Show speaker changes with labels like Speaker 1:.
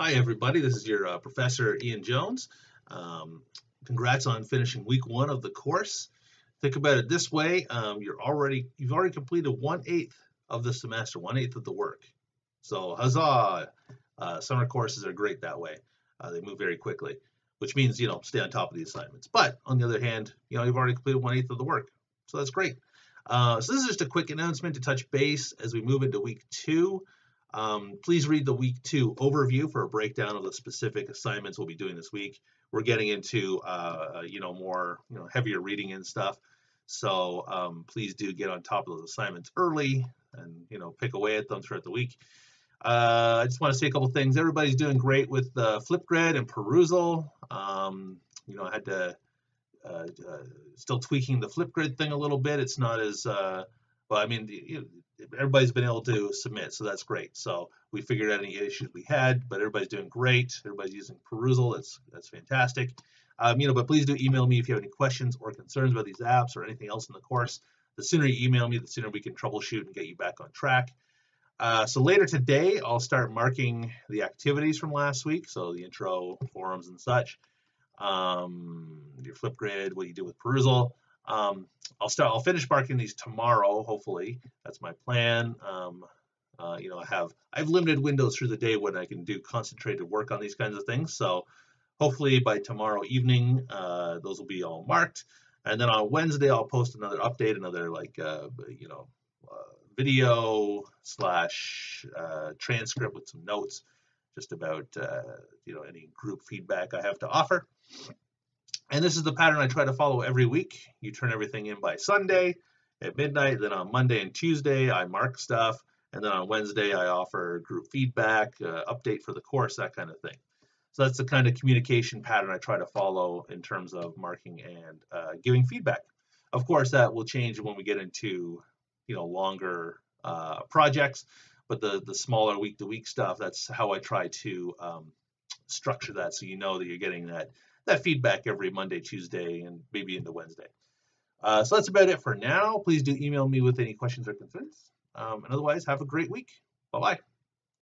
Speaker 1: Hi, everybody. This is your uh, Professor Ian Jones. Um, congrats on finishing week one of the course. Think about it this way: um, you're already you've already completed one eighth of the semester, one eighth of the work. So huzzah! Uh, summer courses are great that way. Uh, they move very quickly, which means you know stay on top of the assignments. But on the other hand, you know you've already completed one eighth of the work, so that's great. Uh, so this is just a quick announcement to touch base as we move into week two. Um, please read the week two overview for a breakdown of the specific assignments we'll be doing this week. We're getting into, uh, you know, more, you know, heavier reading and stuff. So um, please do get on top of those assignments early and, you know, pick away at them throughout the week. Uh, I just want to say a couple things. Everybody's doing great with the Flipgrid and Perusall. Um, you know, I had to uh, uh, still tweaking the Flipgrid thing a little bit. It's not as well. I mean, everybody's been able to submit, so that's great. So we figured out any issues we had, but everybody's doing great. Everybody's using Perusall. That's that's fantastic. Um, you know, but please do email me if you have any questions or concerns about these apps or anything else in the course. The sooner you email me, the sooner we can troubleshoot and get you back on track. Uh, so later today, I'll start marking the activities from last week, so the intro, forums, and such. Um, your Flipgrid, what you do with Perusall. Um, I'll start. I'll finish marking these tomorrow. Hopefully, that's my plan. Um, uh, you know, I have I have limited windows through the day when I can do concentrated work on these kinds of things. So hopefully by tomorrow evening, uh, those will be all marked. And then on Wednesday, I'll post another update, another like uh, you know uh, video slash uh, transcript with some notes, just about uh, you know any group feedback I have to offer. And this is the pattern I try to follow every week. You turn everything in by Sunday at midnight. Then on Monday and Tuesday, I mark stuff. And then on Wednesday, I offer group feedback, uh, update for the course, that kind of thing. So that's the kind of communication pattern I try to follow in terms of marking and uh, giving feedback. Of course, that will change when we get into you know longer uh, projects, but the the smaller week to week stuff, that's how I try to um, structure that so you know that you're getting that that feedback every Monday, Tuesday, and maybe into Wednesday. Uh, so that's about it for now. Please do email me with any questions or concerns. Um, and otherwise, have a great week. Bye-bye.